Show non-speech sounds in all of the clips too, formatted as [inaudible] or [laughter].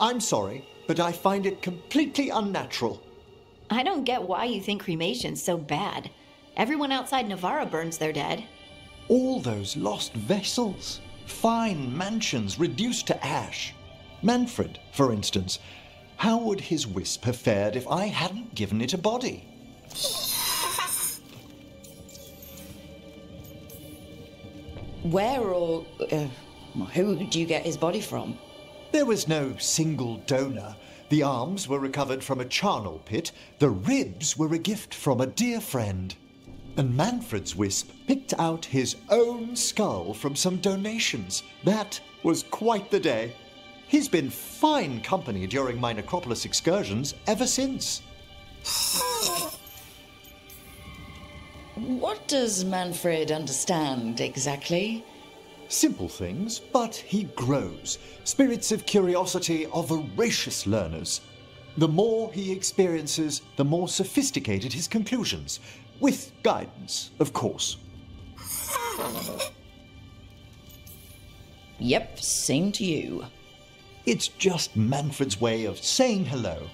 I'm sorry, but I find it completely unnatural. I don't get why you think cremation's so bad. Everyone outside Navarra burns their dead. All those lost vessels, fine mansions reduced to ash. Manfred, for instance, how would his wisp have fared if I hadn't given it a body? Where or uh, who do you get his body from? There was no single donor. The arms were recovered from a charnel pit, the ribs were a gift from a dear friend. And Manfred's wisp picked out his own skull from some donations. That was quite the day. He's been fine company during my necropolis excursions ever since. What does Manfred understand exactly? Simple things, but he grows. Spirits of curiosity are voracious learners. The more he experiences, the more sophisticated his conclusions. With guidance, of course. Yep, same to you. It's just Manfred's way of saying hello.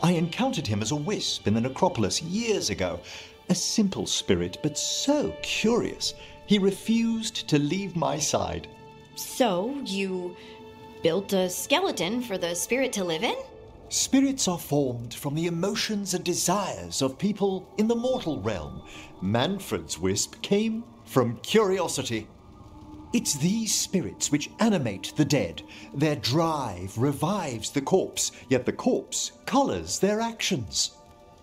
I encountered him as a wisp in the necropolis years ago. A simple spirit, but so curious. He refused to leave my side. So, you built a skeleton for the spirit to live in? Spirits are formed from the emotions and desires of people in the mortal realm. Manfred's wisp came from curiosity. It's these spirits which animate the dead. Their drive revives the corpse, yet the corpse colors their actions.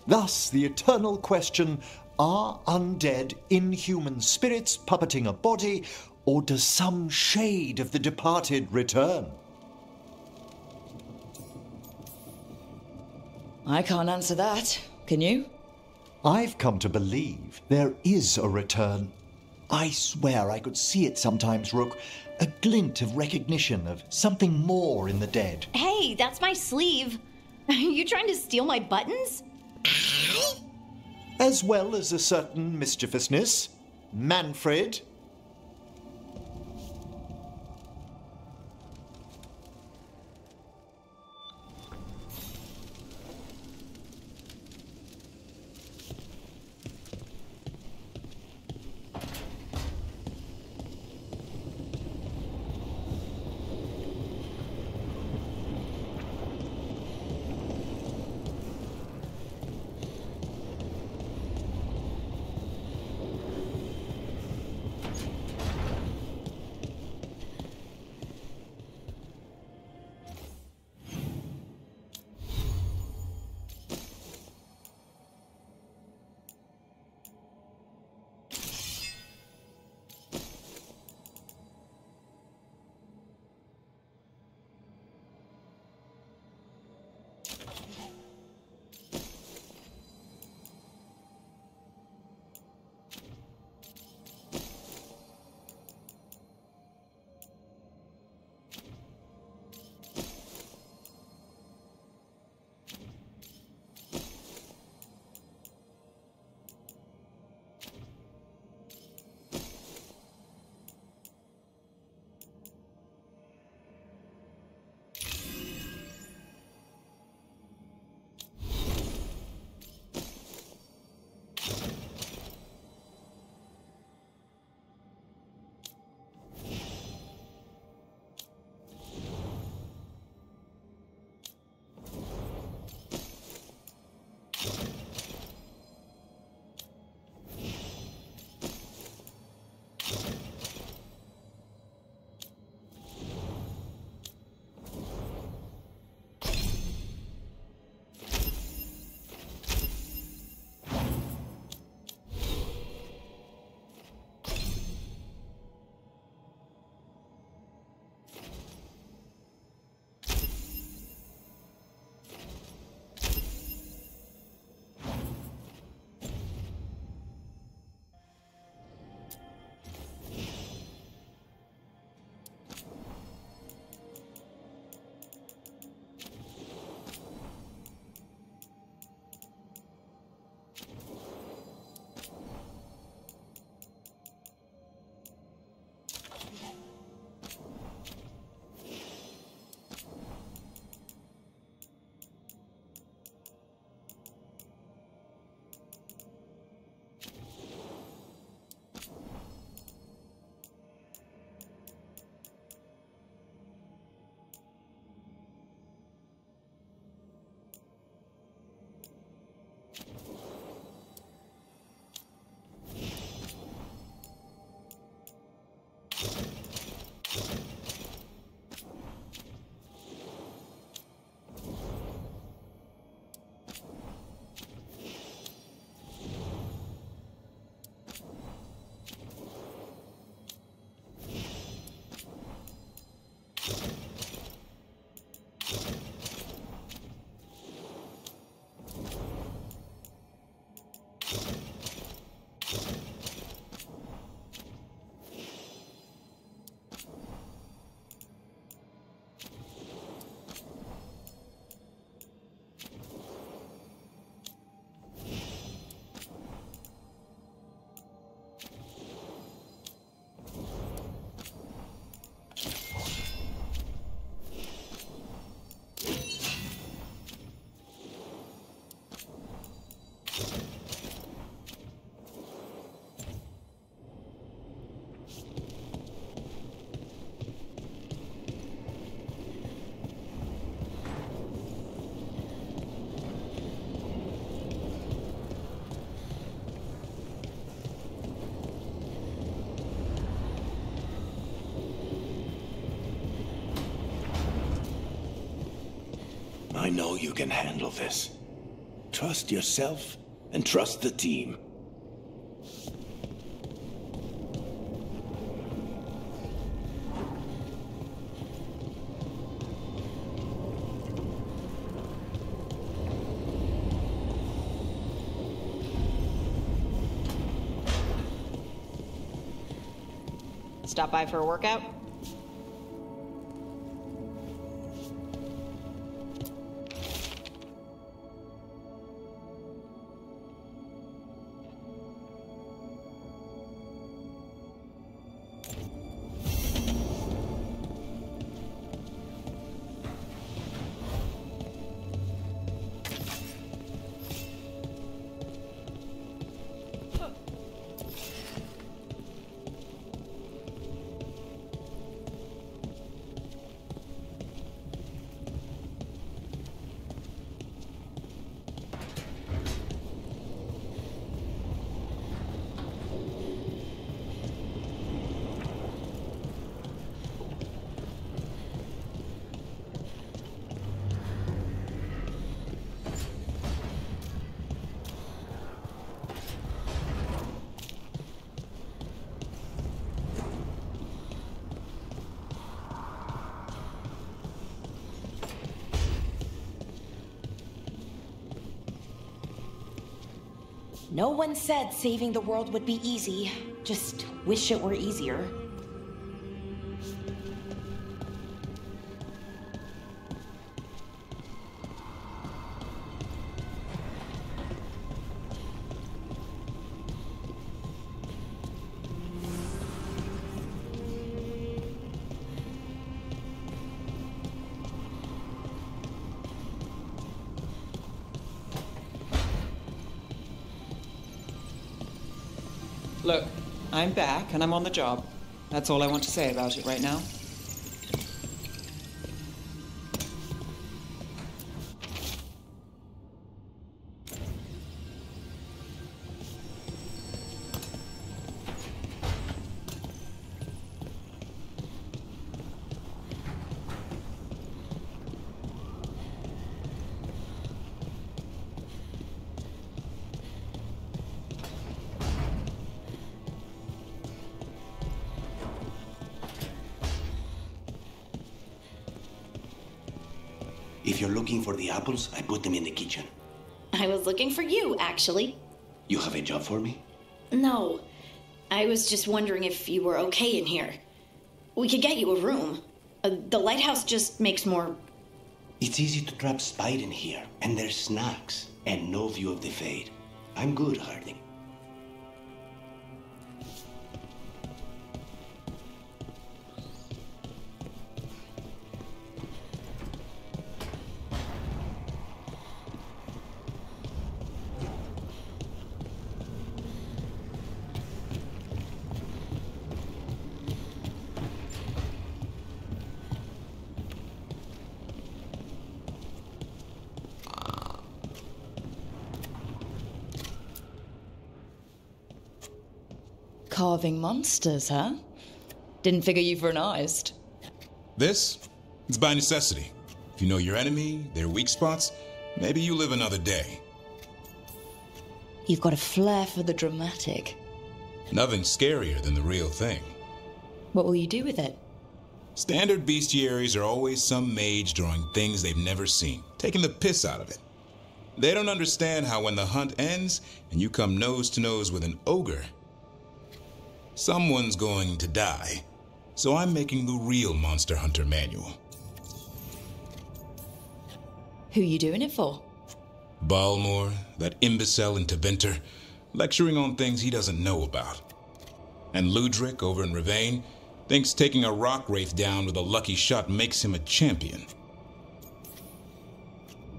Thus, the eternal question are undead, inhuman spirits puppeting a body, or does some shade of the departed return? I can't answer that. Can you? I've come to believe there is a return. I swear I could see it sometimes, Rook. A glint of recognition of something more in the dead. Hey, that's my sleeve. [laughs] you trying to steal my buttons? As well as a certain mischievousness. Manfred. you I know you can handle this. Trust yourself and trust the team. Stop by for a workout? No one said saving the world would be easy. Just wish it were easier. I'm back and I'm on the job. That's all I want to say about it right now. For the apples, I put them in the kitchen. I was looking for you, actually. You have a job for me? No. I was just wondering if you were okay in here. We could get you a room. Uh, the lighthouse just makes more. It's easy to trap Spite in here, and there's snacks, and no view of the Fade. I'm good, Harding. Carving monsters, huh? Didn't figure you for an heist. This? It's by necessity. If you know your enemy, their weak spots, maybe you live another day. You've got a flair for the dramatic. Nothing scarier than the real thing. What will you do with it? Standard bestiaries are always some mage drawing things they've never seen, taking the piss out of it. They don't understand how when the hunt ends and you come nose to nose with an ogre, someone's going to die. So I'm making the real Monster Hunter manual. Who you doing it for? Balmore, that imbecile in lecturing on things he doesn't know about. And Ludric over in Rivain thinks taking a rock wraith down with a lucky shot makes him a champion.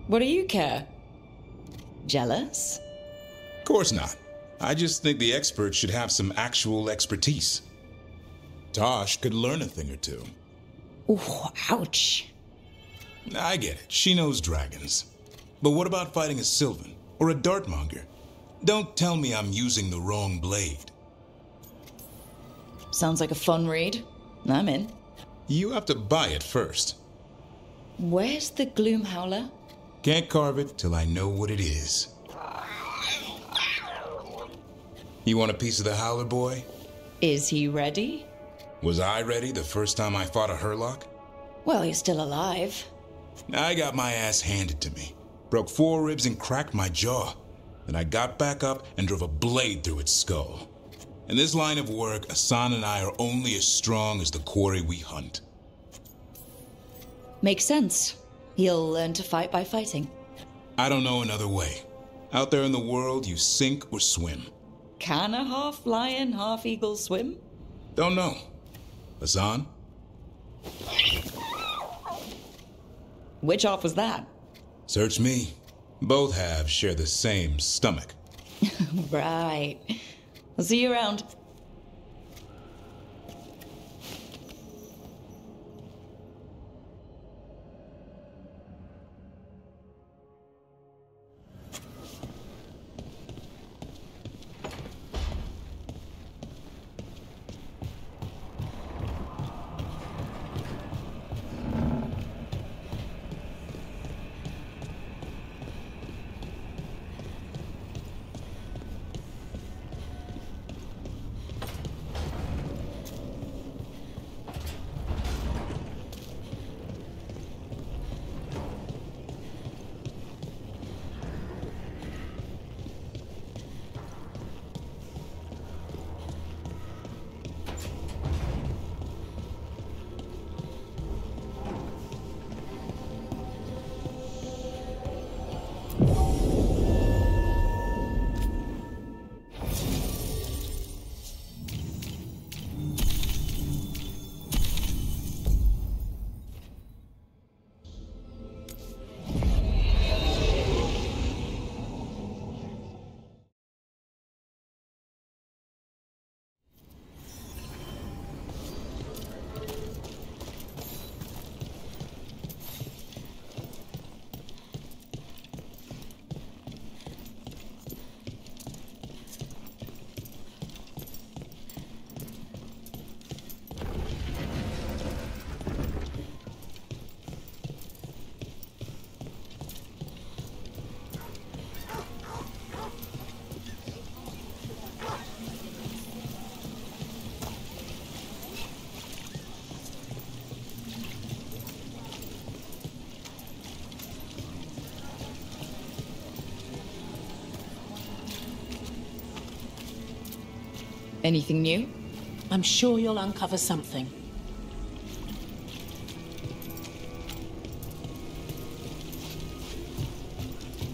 What do you care? Jealous? Of course not. I just think the experts should have some actual expertise. Taash could learn a thing or two. Oh, ouch. I get it. She knows dragons. But what about fighting a Sylvan or a Dartmonger? Don't tell me I'm using the wrong blade. Sounds like a fun read. I'm in. You have to buy it first. Where's the Gloom Howler? Can't carve it till I know what it is. You want a piece of the Howler boy? Is he ready? Was I ready the first time I fought a Hurlock? Well, he's still alive. I got my ass handed to me. Broke four ribs and cracked my jaw. Then I got back up and drove a blade through its skull. In this line of work, Assan and I are only as strong as the quarry we hunt. Makes sense. He'll learn to fight by fighting. I don't know another way. Out there in the world, you sink or swim. Can a half lion, half eagle swim? Don't know. Assan? Which half was that? Search me. Both halves share the same stomach. [laughs] right. I'll see you around. Anything new? I'm sure you'll uncover something.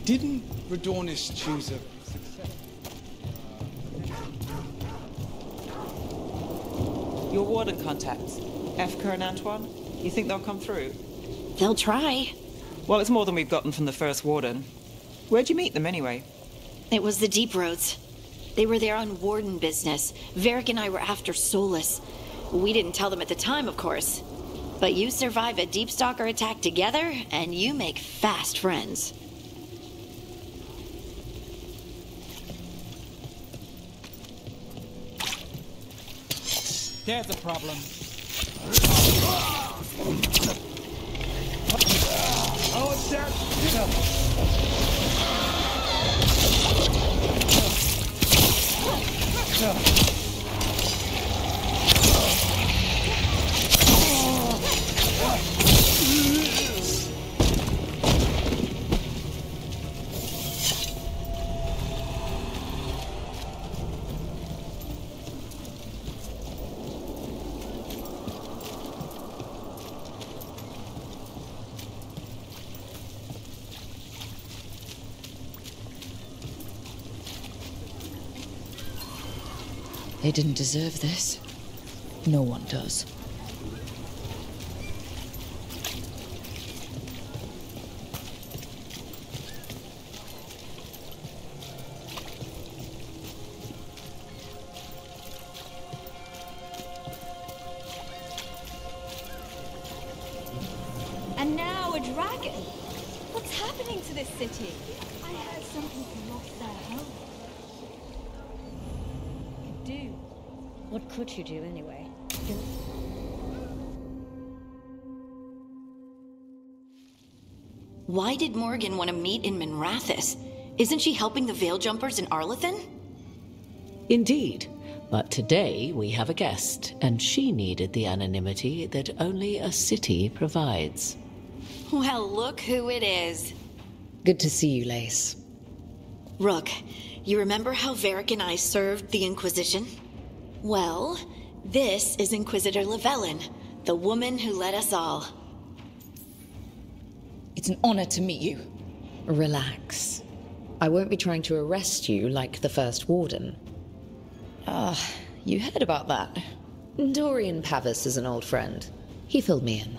Didn't Radornis choose a success? Your warden contacts, Evka and Antoine, you think they'll come through? They'll try. Well, it's more than we've gotten from the first warden. Where'd you meet them anyway? It was the Deep Roads. They were there on warden business. Varric and I were after Solas. We didn't tell them at the time, of course. But you survive a Deep Stalker attack together, and you make fast friends. There's a problem. Oh, 这。They didn't deserve this. No one does. Morrigan want to meet in Minrathous? Isn't she helping the Veil Jumpers in Arlathan? Indeed. But today we have a guest, and she needed the anonymity that only a city provides. Well, look who it is. Good to see you, Lace. Rook, you remember how Varric and I served the Inquisition? Well, this is Inquisitor Llewellyn, the woman who led us all. It's an honor to meet you. Relax. I won't be trying to arrest you like the first warden. Ah, you heard about that. Dorian Pavus is an old friend. He filled me in.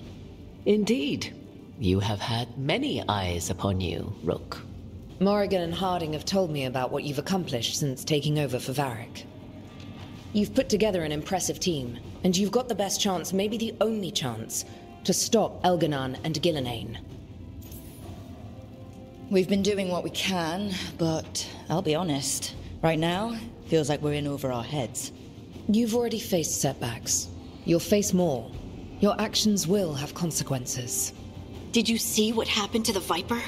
Indeed. You have had many eyes upon you, Rook. Morrigan and Harding have told me about what you've accomplished since taking over for Varric. You've put together an impressive team, and you've got the best chance, maybe the only chance, to stop Elgar'nan and Ghilan'nain. We've been doing what we can, but I'll be honest. Right now, feels like we're in over our heads. You've already faced setbacks. You'll face more. Your actions will have consequences. Did you see what happened to the Viper?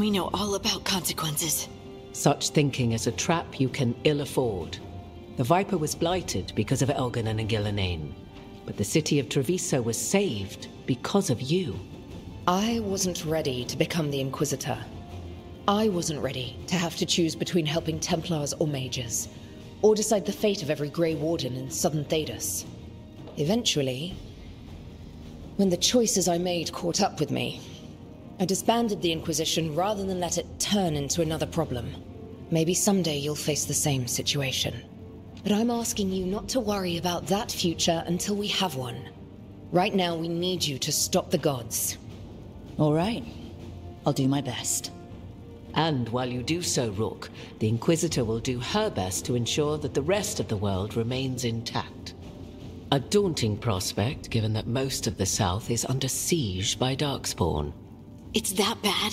We know all about consequences. Such thinking is a trap you can ill afford. The Viper was blighted because of Elgar'nan and Ghilan'nain, but the city of Treviso was saved because of you. I wasn't ready to become the Inquisitor. I wasn't ready to have to choose between helping Templars or mages, or decide the fate of every Grey Warden in southern Thedas. Eventually, when the choices I made caught up with me, I disbanded the Inquisition rather than let it turn into another problem. Maybe someday you'll face the same situation. But I'm asking you not to worry about that future until we have one. Right now, we need you to stop the gods. All right. I'll do my best. And while you do so, Rook, the Inquisitor will do her best to ensure that the rest of the world remains intact. A daunting prospect, given that most of the South is under siege by Darkspawn. It's that bad?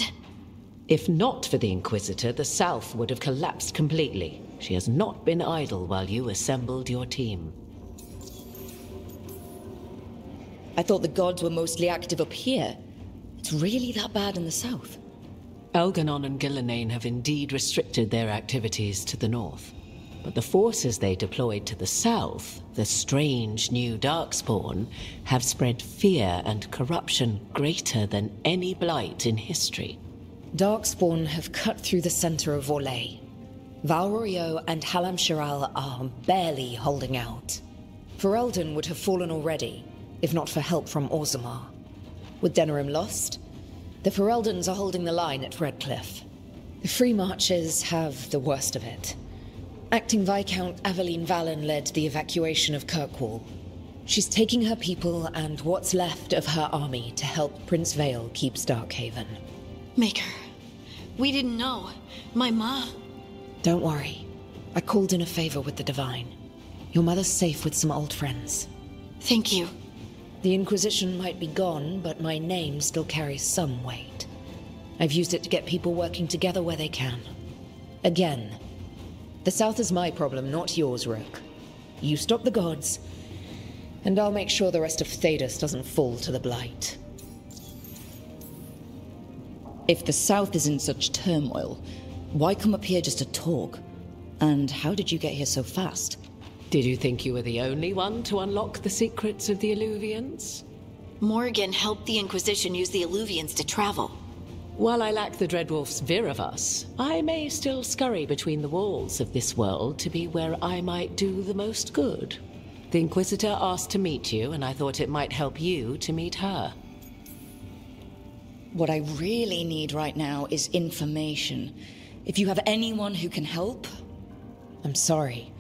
If not for the Inquisitor, the South would have collapsed completely. She has not been idle while you assembled your team. I thought the gods were mostly active up here. It's really that bad in the south. Elgar'nan and Ghilan'nain have indeed restricted their activities to the north. But the forces they deployed to the south, the strange new Darkspawn, have spread fear and corruption greater than any blight in history. Darkspawn have cut through the center of Orlais. Val Royeaux and Halamshiral are barely holding out. Ferelden would have fallen already, if not for help from Orzammar. With Denerim lost, the Fereldans are holding the line at Redcliffe. The Free Marches have the worst of it. Acting Viscount Aveline Vallen led the evacuation of Kirkwall. She's taking her people and what's left of her army to help Prince Vael keep Starkhaven. Maker, we didn't know. My ma. Don't worry. I called in a favor with the Divine. Your mother's safe with some old friends. Thank you. The Inquisition might be gone, but my name still carries some weight. I've used it to get people working together where they can. Again, the South is my problem, not yours, Rook. You stop the gods, And I'll make sure the rest of Thedas doesn't fall to the Blight. If the South is in such turmoil, why come up here just to talk? And how did you get here so fast? Did you think you were the only one to unlock the secrets of the Eluvians? Morrigan helped the Inquisition use the Eluvians to travel. While I lack the Dreadwolf's Viravus, I may still scurry between the walls of this world to be where I might do the most good. The Inquisitor asked to meet you, and I thought it might help you to meet her. What I really need right now is information. If you have anyone who can help. I'm sorry.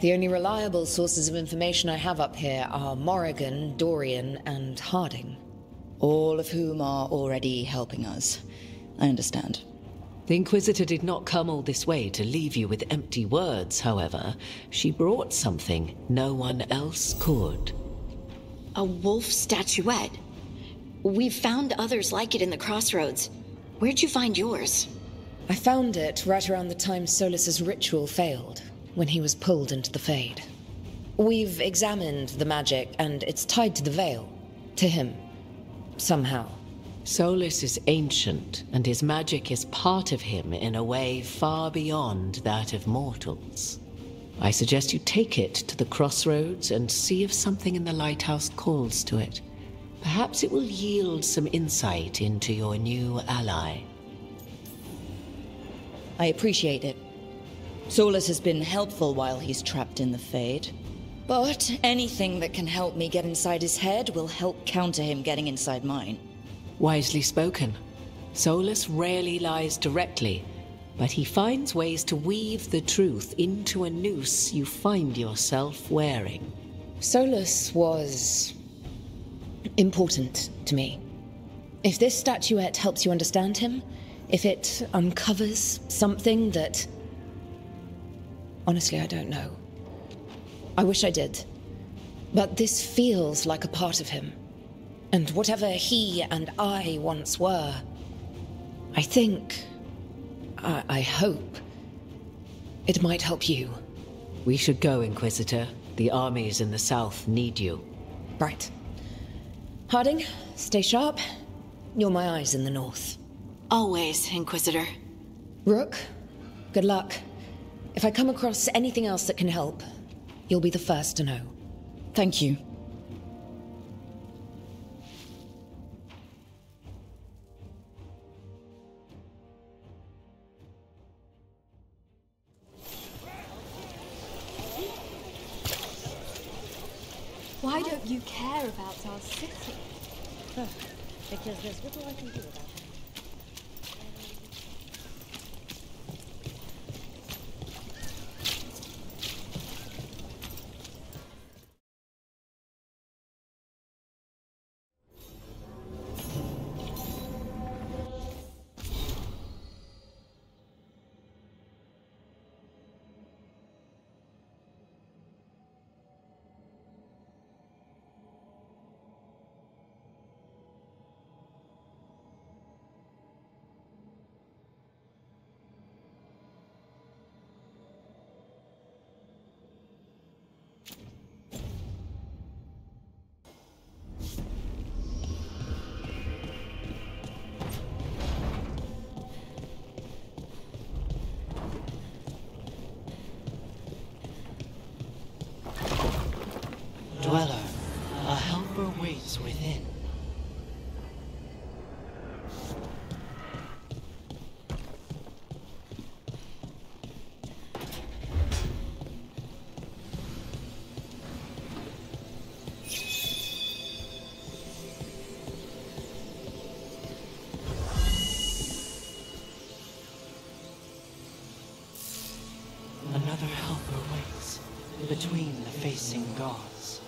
The only reliable sources of information I have up here are Morrigan, Dorian, and Harding. All of whom are already helping us. I understand. The Inquisitor did not come all this way to leave you with empty words, however. She brought something no one else could. A wolf statuette? We've found others like it in the crossroads. Where'd you find yours? I found it right around the time Solas's ritual failed, when he was pulled into the Fade. We've examined the magic, and it's tied to the veil. To him. Somehow. Solas is ancient, and his magic is part of him in a way far beyond that of mortals. I suggest you take it to the crossroads and see if something in the lighthouse calls to it. Perhaps it will yield some insight into your new ally. I appreciate it. Solas has been helpful while he's trapped in the Fade. But anything that can help me get inside his head will help counter him getting inside mine. Wisely spoken. Solas rarely lies directly, but he finds ways to weave the truth into a noose you find yourself wearing. Solas was. important to me. If this statuette helps you understand him, if it uncovers something that. Honestly, I don't know. I wish I did. But this feels like a part of him. And whatever he and I once were, I think. I, I hope. It might help you. We should go, Inquisitor. The armies in the south need you. Right. Harding, stay sharp. You're my eyes in the north. Always, Inquisitor. Rook, good luck. If I come across anything else that can help, you'll be the first to know. Thank you. Why don't you care about our city? because there's little I can do about it. Facing gods.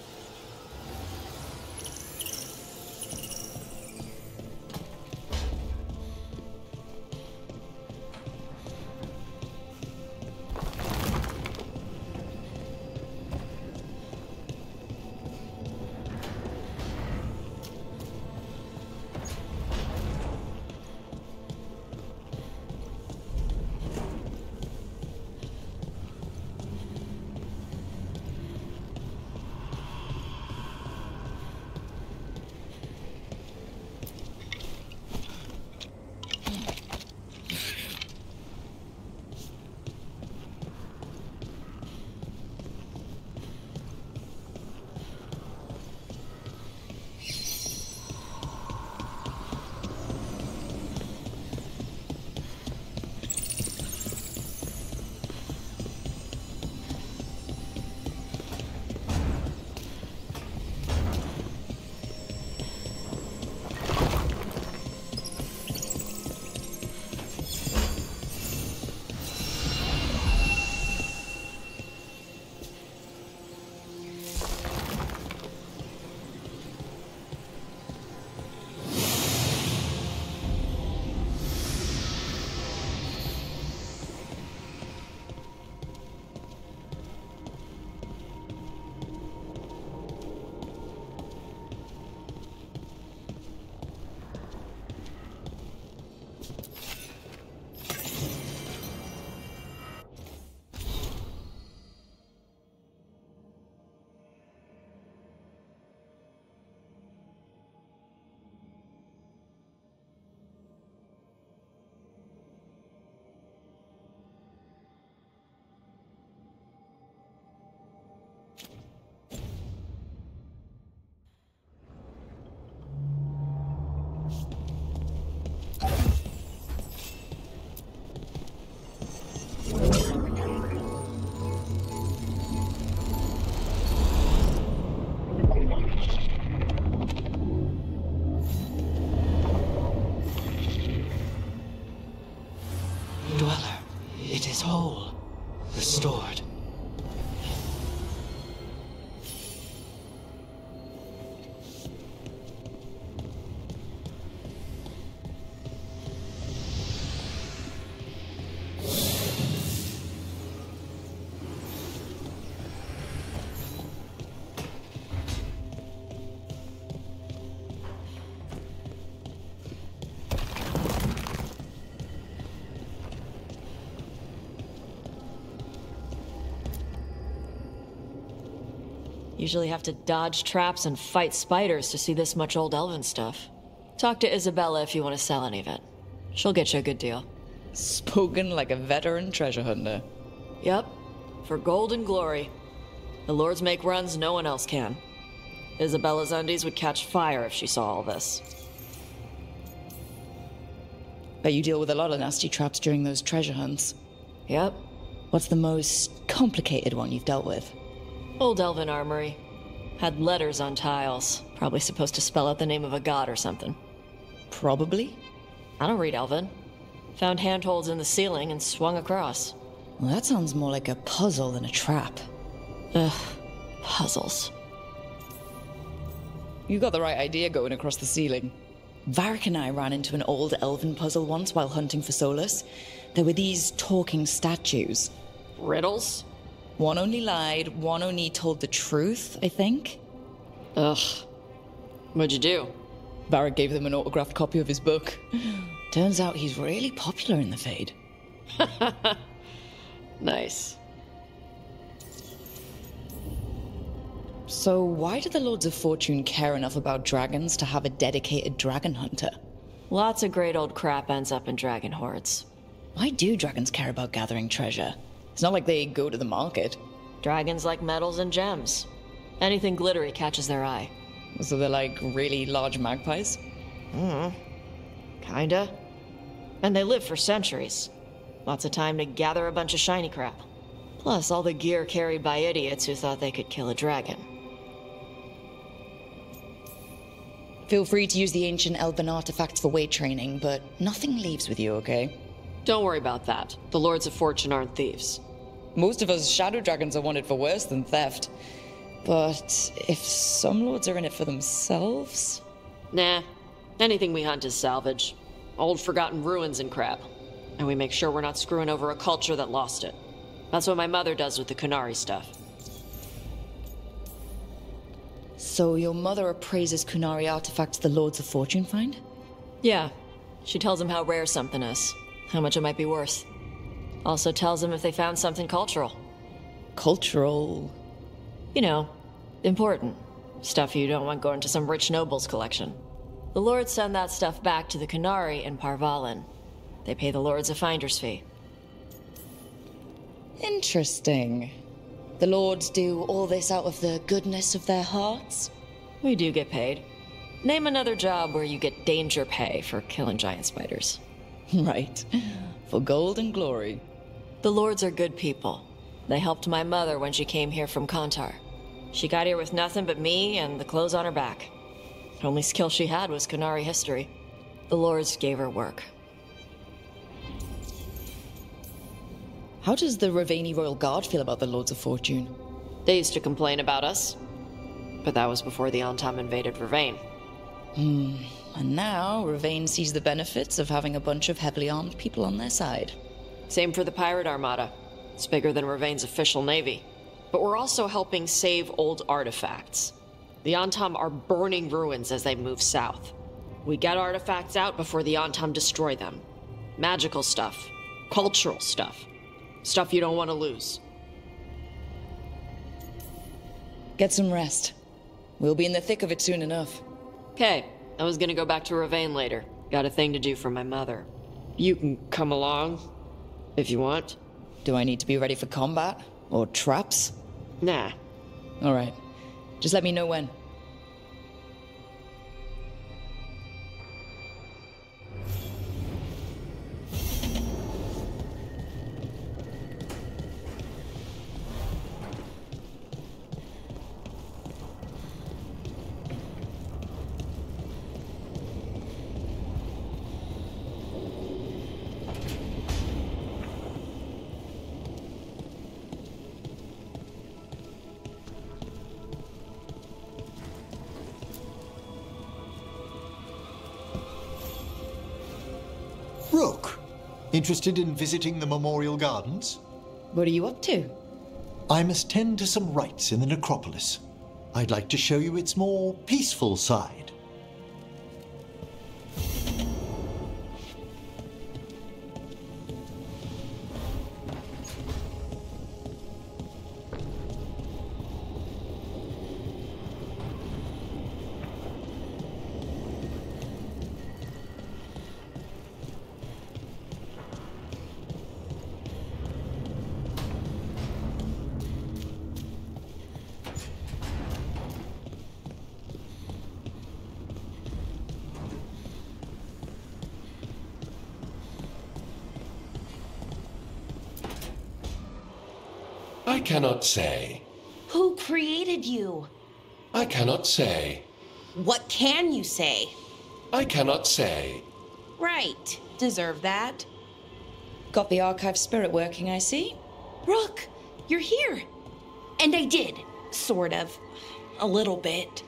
Usually have to dodge traps and fight spiders to see this much old elven stuff. Talk to Isabela if you want to sell any of it. She'll get you a good deal. Spoken like a veteran treasure hunter. Yep, for gold and glory. The lords make runs no one else can. Isabela's undies would catch fire if she saw all this. Bet you deal with a lot of nasty traps during those treasure hunts. Yep. What's the most complicated one you've dealt with? Old elven armory. Had letters on tiles. Probably supposed to spell out the name of a god or something. Probably? I don't read elven. Found handholds in the ceiling and swung across. Well, that sounds more like a puzzle than a trap. Ugh, puzzles. You got the right idea going across the ceiling. Varric and I ran into an old elven puzzle once while hunting for Solas. There were these talking statues. Riddles? One only lied, one only told the truth, I think. Ugh. What'd you do? Varric gave them an autographed copy of his book. [gasps] Turns out he's really popular in the Fade. [laughs] nice. So, why do the Lords of Fortune care enough about dragons to have a dedicated dragon hunter? Lots of great old crap ends up in dragon hoards. Why do dragons care about gathering treasure? It's not like they go to the market. Dragons like metals and gems. Anything glittery catches their eye. So they're like really large magpies? Hmm. Kinda. And they live for centuries. Lots of time to gather a bunch of shiny crap. Plus, all the gear carried by idiots who thought they could kill a dragon. Feel free to use the ancient elven artifacts for weight training, but nothing leaves with you, okay? Don't worry about that. The Lords of Fortune aren't thieves. Most of us shadow dragons are wanted for worse than theft. But if some lords are in it for themselves? Nah. Anything we hunt is salvage. Old forgotten ruins and crap. And we make sure we're not screwing over a culture that lost it. That's what my mother does with the Qunari stuff. So your mother appraises Qunari artifacts the Lords of Fortune find? Yeah. She tells them how rare something is, how much it might be worth. Also tells them if they found something cultural. Cultural? You know, important. Stuff you don't want going to some rich noble's collection. The lords send that stuff back to the Qunari in Par Vollen. They pay the lords a finder's fee. Interesting. The lords do all this out of the goodness of their hearts? We do get paid. Name another job where you get danger pay for killing giant spiders. [laughs] Right. For gold and glory. The lords are good people. They helped my mother when she came here from Kont-aar. She got here with nothing but me and the clothes on her back. Only skill she had was Qunari history. The lords gave her work. How does the Rivaini Royal Guard feel about the Lords of Fortune? They used to complain about us. But that was before the Antaam invaded Rivain. Hmm. And now, Rivain sees the benefits of having a bunch of heavily armed people on their side. Same for the Pirate Armada. It's bigger than Rivain's official navy. But we're also helping save old artifacts. The Antaam are burning ruins as they move south. We get artifacts out before the Antaam destroy them. Magical stuff. Cultural stuff. Stuff you don't want to lose. Get some rest. We'll be in the thick of it soon enough. Okay, I was gonna go back to Rivain later. Got a thing to do for my mother. You can come along, if you want. Do I need to be ready for combat? Or traps? Nah. Alright. Just let me know when. Interested in visiting the Memorial Gardens? What are you up to? I must tend to some rites in the necropolis. I'd like to show you its more peaceful side. Cannot say. Who created you? I cannot say. What can you say? I cannot say. Right. Deserve that. Got the archive spirit working, I see. Rook, you're here. And I did, sort of. A little bit.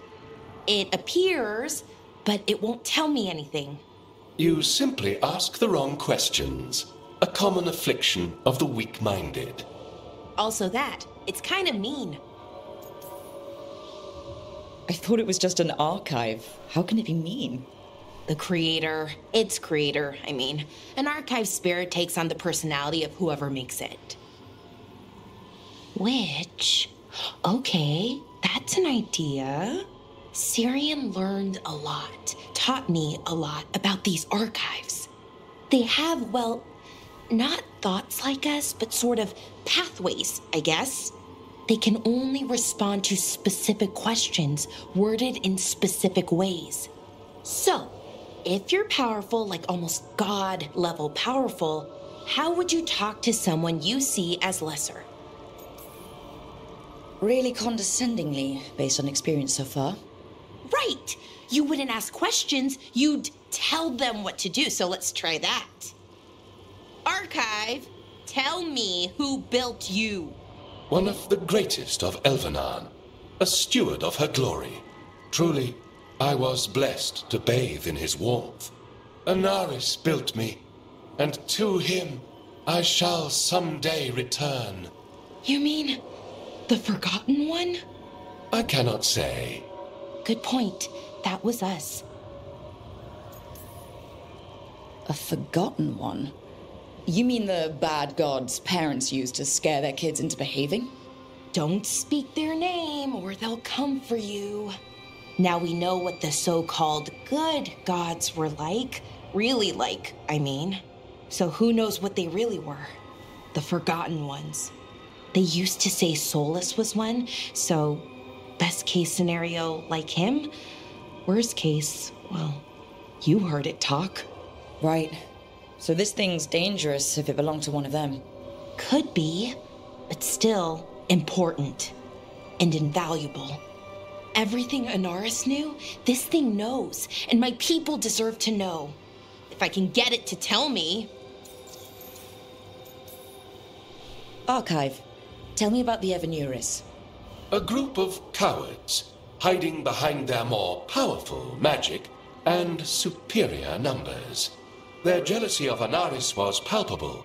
It appears, but it won't tell me anything. You simply ask the wrong questions. A common affliction of the weak minded. Also, that. It's kind of mean. I thought it was just an archive. How can it be mean? The creator, its creator, I mean. An archive spirit takes on the personality of whoever makes it. Which, okay, that's an idea. Syrian learned a lot, taught me a lot about these archives. They have, well, not thoughts like us, but sort of pathways, I guess. They can only respond to specific questions worded in specific ways. So, if you're powerful, like almost God level powerful, how would you talk to someone you see as lesser? Really condescendingly, based on experience so far. Right! You wouldn't ask questions, you'd tell them what to do, so let's try that. Archive, tell me who built you. One of the greatest of Elvhenan, a steward of her glory. Truly, I was blessed to bathe in his warmth. Anaris built me, and to him I shall someday return. You mean the Forgotten One? I cannot say. Good point. That was us. A forgotten one? You mean the bad gods parents used to scare their kids into behaving? Don't speak their name or they'll come for you. Now we know what the so called good gods were like. Really like, I mean. So who knows what they really were? The forgotten ones. They used to say Solas was one, so best case scenario, like him. Worst case, well, you heard it talk. Right. So this thing's dangerous if it belonged to one of them. Could be, but still important and invaluable. Everything Anaris knew, this thing knows, and my people deserve to know. If I can get it to tell me. Archive, tell me about the Evanuris. A group of cowards hiding behind their more powerful magic and superior numbers. Their jealousy of Anaris was palpable.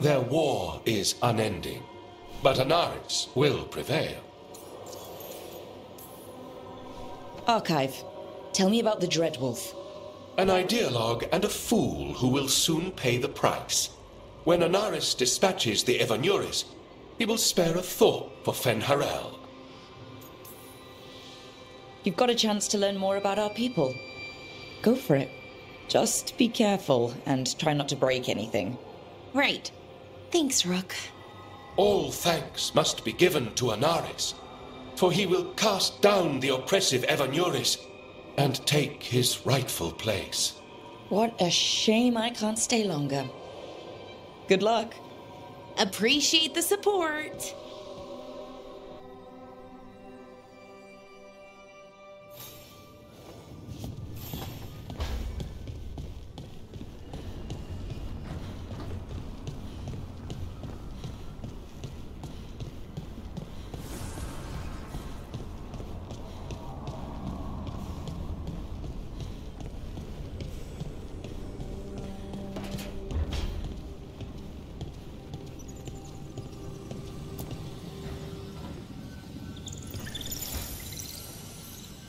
Their war is unending. But Anaris will prevail. Archive, tell me about the Dreadwolf. An ideologue and a fool who will soon pay the price. When Anaris dispatches the Evanuris, he will spare a thought for Fen'Harel. You've got a chance to learn more about our people. Go for it. Just be careful and try not to break anything. Right. Thanks, Rook. All thanks must be given to Anaris, for he will cast down the oppressive Evanuris and take his rightful place. What a shame I can't stay longer. Good luck. Appreciate the support.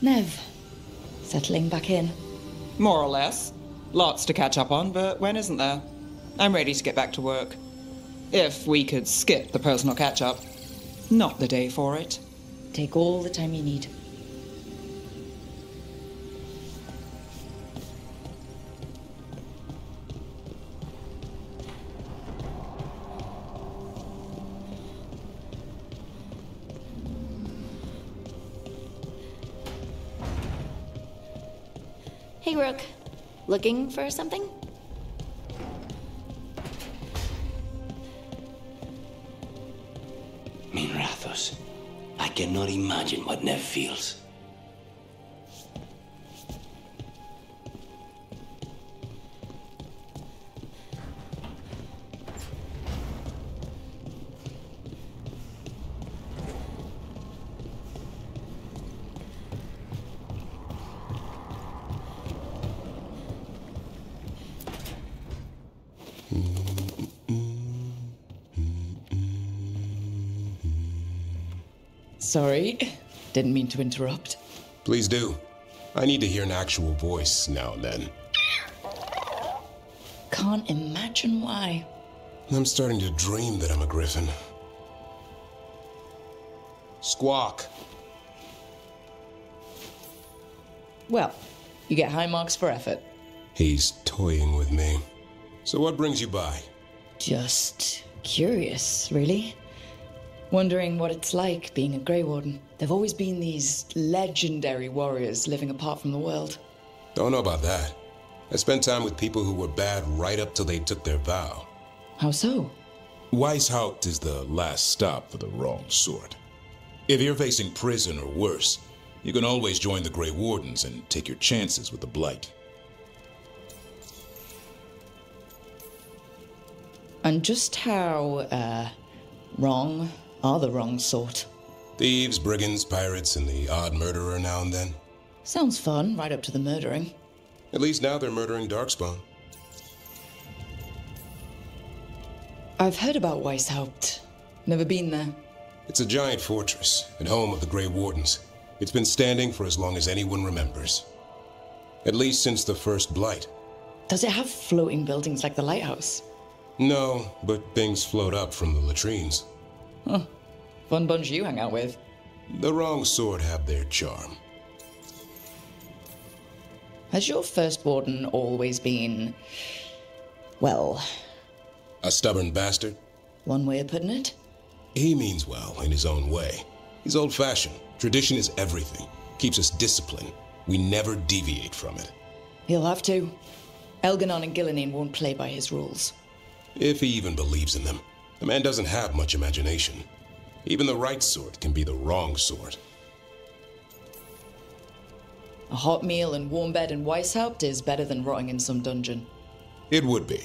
Neve, settling back in. More or less. Lots to catch up on, but when isn't there? I'm ready to get back to work. If we could skip the personal catch up. Not the day for it. Take all the time you need. Hey, Rook. Looking for something? Minrathous, I cannot imagine what Neve feels. Sorry, didn't mean to interrupt. Please do. I need to hear an actual voice now and then. Can't imagine why. I'm starting to dream that I'm a griffin. Squawk. Well, you get high marks for effort. He's toying with me. So what brings you by? Just curious, really. Wondering what it's like being a Grey Warden. There've always been these legendary warriors living apart from the world. Don't know about that. I spent time with people who were bad right up till they took their vow. How so? Weishaupt is the last stop for the wrong sort. If you're facing prison or worse, you can always join the Grey Wardens and take your chances with the Blight. And just how, uh, wrong are the wrong sort? Thieves, brigands, pirates, and the odd murderer now and then. Sounds fun, right up to the murdering. At least now they're murdering Darkspawn. I've heard about Weishaupt. Never been there. It's a giant fortress and home of the Grey Wardens. It's been standing for as long as anyone remembers. At least since the first Blight. Does it have floating buildings like the lighthouse? No, but things float up from the latrines. Huh. Fun bunch you hang out with. The wrong sort have their charm. Has your first warden always been. well. A stubborn bastard? One way of putting it? He means well in his own way. He's old fashioned. Tradition is everything, keeps us disciplined. We never deviate from it. He'll have to. Elgar'nan and Ghilan'nain won't play by his rules. If he even believes in them. The man doesn't have much imagination. Even the right sort can be the wrong sort. A hot meal and warm bed in Weishaupt is better than rotting in some dungeon. It would be,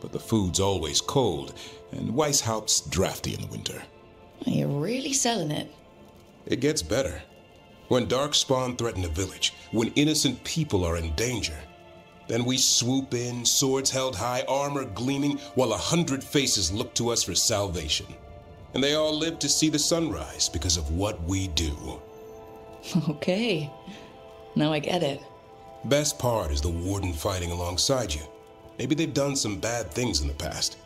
but the food's always cold, and Weishaupt's drafty in the winter. You're really selling it. It gets better. When Darkspawn threaten a village, when innocent people are in danger, then we swoop in, swords held high, armor gleaming, while a hundred faces look to us for salvation. And they all live to see the sunrise because of what we do. [laughs] Okay. Now I get it. Best part is the warden fighting alongside you. Maybe they've done some bad things in the past.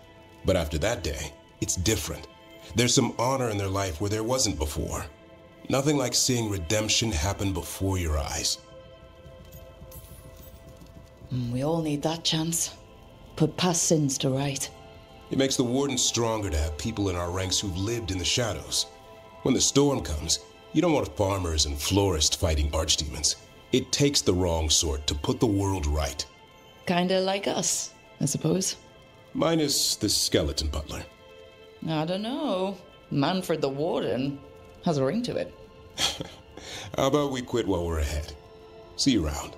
But after that day, it's different. There's some honor in their life where there wasn't before. Nothing like seeing redemption happen before your eyes. Mm, we all need that chance. Put past sins to right. It makes the warden stronger to have people in our ranks who've lived in the shadows. When the storm comes, you don't want farmers and florists fighting archdemons. It takes the wrong sort to put the world right. Kinda like us, I suppose. Minus the skeleton butler. I don't know. Manfred the Warden has a ring to it. [laughs] How about we quit while we're ahead? See you around.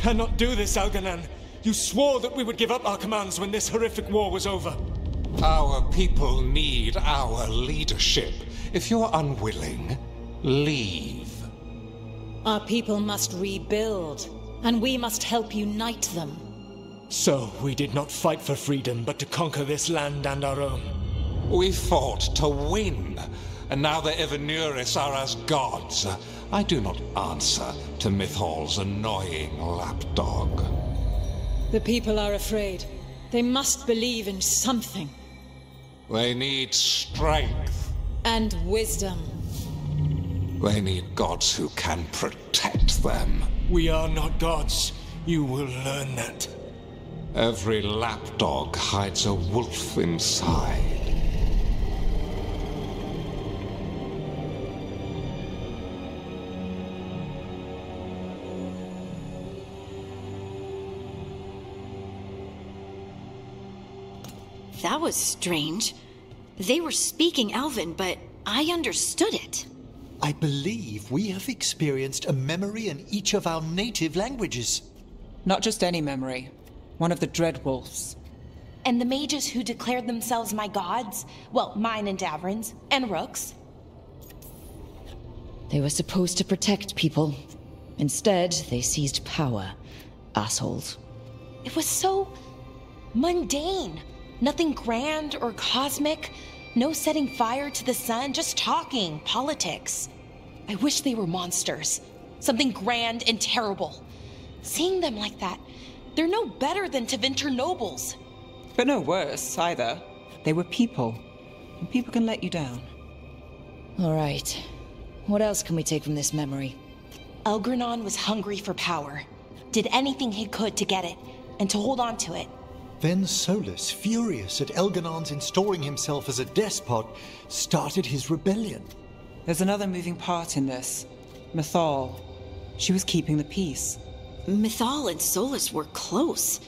Cannot do this, Elgar'nan. You swore that we would give up our commands when this horrific war was over. Our people need our leadership. If you're unwilling, Leave. Our people must rebuild, and we must help unite them. So, we did not fight for freedom, but to conquer this land and our own. We fought to win, and now the Evanuris are as gods. I do not answer to Mythal's annoying lapdog. The people are afraid. They must believe in something. They need strength. And wisdom. They need gods who can protect them. We are not gods. You will learn that. Every lapdog hides a wolf inside. Was strange. They were speaking Elven, but I understood it. I believe we have experienced a memory in each of our native languages. Not just any memory. One of the Dread Wolves. And the mages who declared themselves my gods? Well, mine and Davrin's, and Rook's. They were supposed to protect people. Instead, they seized power. Assholes. It was so mundane. Nothing grand or cosmic. No setting fire to the sun, just talking, politics. I wish they were monsters. Something grand and terrible. Seeing them like that, they're no better than Tevinter nobles. But no worse, either. They were people. And people can let you down. All right. What else can we take from this memory? Elgar'nan was hungry for power. Did anything he could to get it, and to hold on to it. Then Solas, furious at Elgar'nan's installing himself as a despot, started his rebellion. There's another moving part in this. Mythal. She was keeping the peace. Mythal and Solas were close.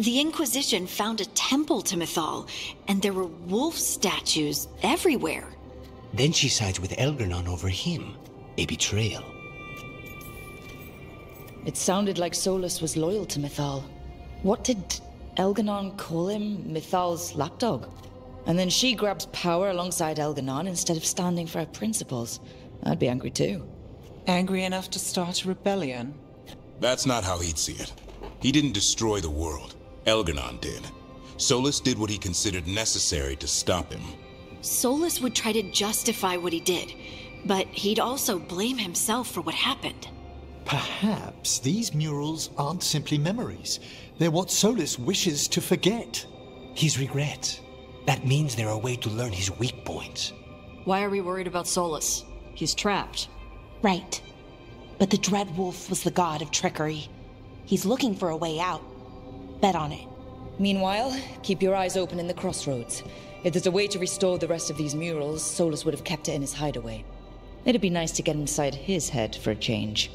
The Inquisition found a temple to Mythal, and there were wolf statues everywhere. Then she sides with Elgar'nan over him. A betrayal. It sounded like Solas was loyal to Mythal. What did Elgar'nan call him? Mythal's lapdog? And then she grabs power alongside Elgar'nan instead of standing for her principles. I'd be angry too. Angry enough to start a rebellion? That's not how he'd see it. He didn't destroy the world. Elgar'nan did. Solas did what he considered necessary to stop him. Solas would try to justify what he did, but he'd also blame himself for what happened. Perhaps these murals aren't simply memories. They're what Solas wishes to forget. His regrets. That means they're a way to learn his weak points. Why are we worried about Solas? He's trapped. Right. But the Dread Wolf was the god of trickery. He's looking for a way out. Bet on it. Meanwhile, keep your eyes open in the crossroads. If there's a way to restore the rest of these murals, Solas would have kept it in his hideaway. It'd be nice to get inside his head for a change.